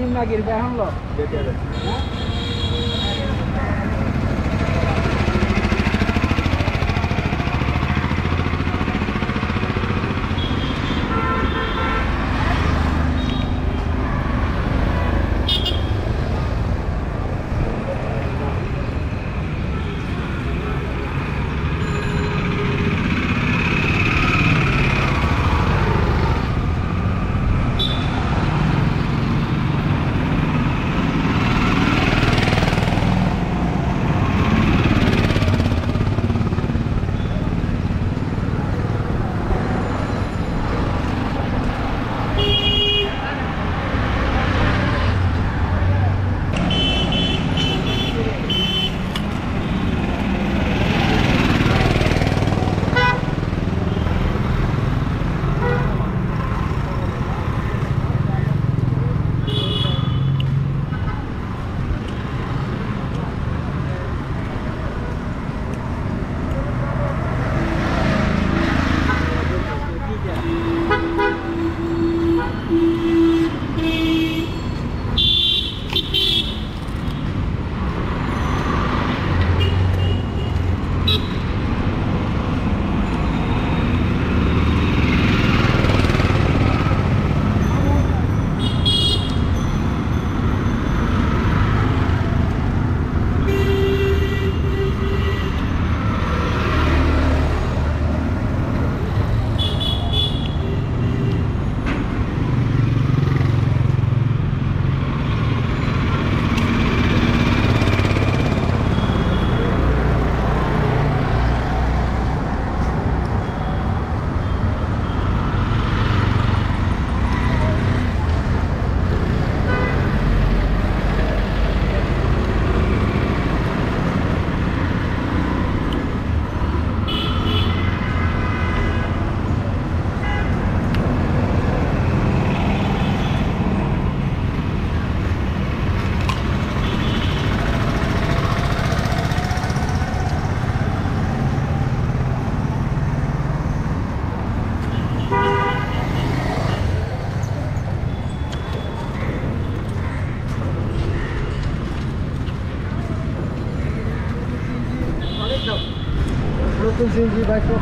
नीम ना गिर जाए हम लोग Xin 说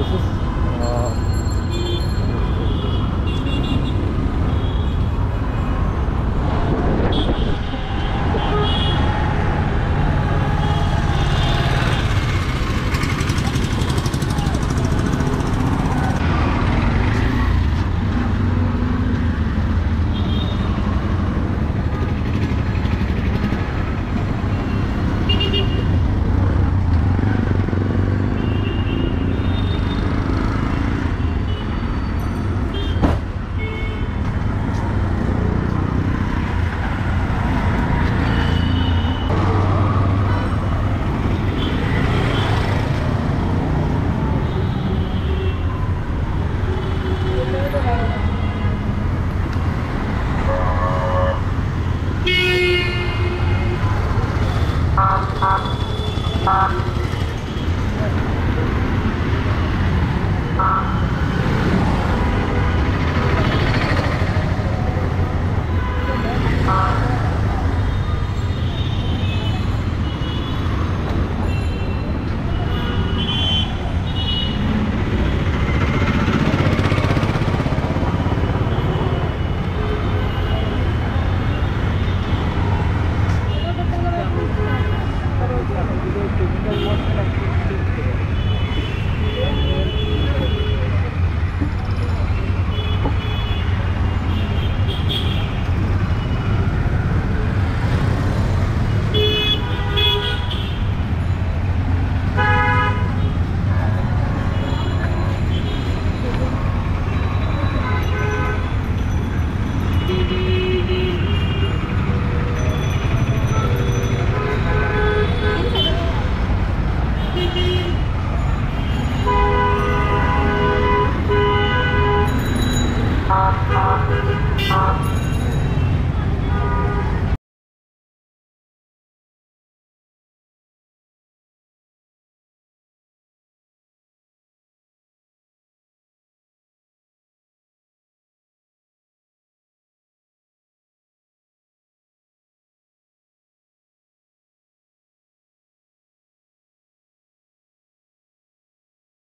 This is